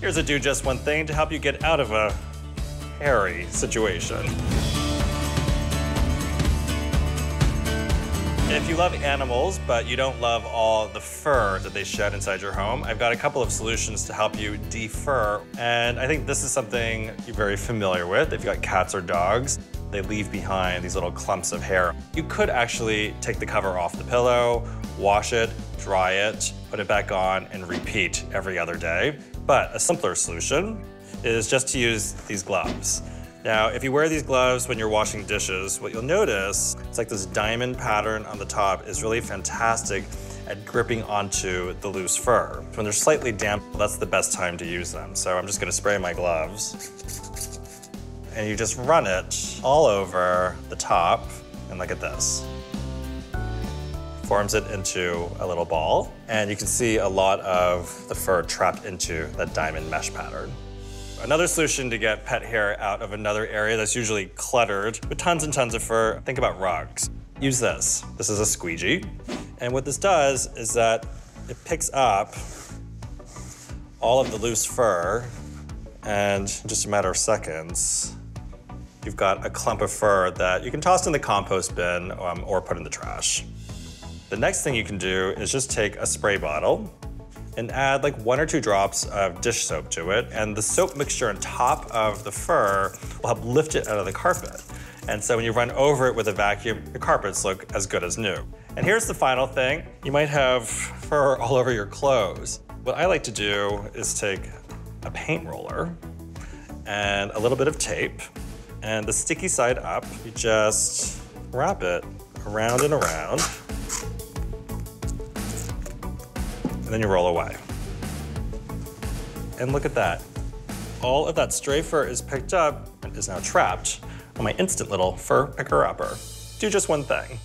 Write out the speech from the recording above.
Here's a do just one thing to help you get out of a hairy situation. If you love animals, but you don't love all the fur that they shed inside your home, I've got a couple of solutions to help you defur. And I think this is something you're very familiar with. If you've got cats or dogs, they leave behind these little clumps of hair. You could actually take the cover off the pillow, wash it, dry it, put it back on, and repeat every other day. But a simpler solution is just to use these gloves. Now, if you wear these gloves when you're washing dishes, what you'll notice, it's like this diamond pattern on the top is really fantastic at gripping onto the loose fur. When they're slightly damp, that's the best time to use them. So I'm just gonna spray my gloves. And you just run it all over the top, and look at this. Forms it into a little ball, and you can see a lot of the fur trapped into that diamond mesh pattern. Another solution to get pet hair out of another area that's usually cluttered with tons and tons of fur, think about rugs. Use this. This is a squeegee. And what this does is that it picks up all of the loose fur and in just a matter of seconds, you've got a clump of fur that you can toss in the compost bin um, or put in the trash. The next thing you can do is just take a spray bottle and add like one or two drops of dish soap to it. And the soap mixture on top of the fur will help lift it out of the carpet. And so when you run over it with a vacuum, your carpets look as good as new. And here's the final thing. You might have fur all over your clothes. What I like to do is take a paint roller and a little bit of tape and the sticky side up, you just wrap it around and around and then you roll away. And look at that. All of that stray fur is picked up and is now trapped on my instant little fur picker-upper. Do just one thing.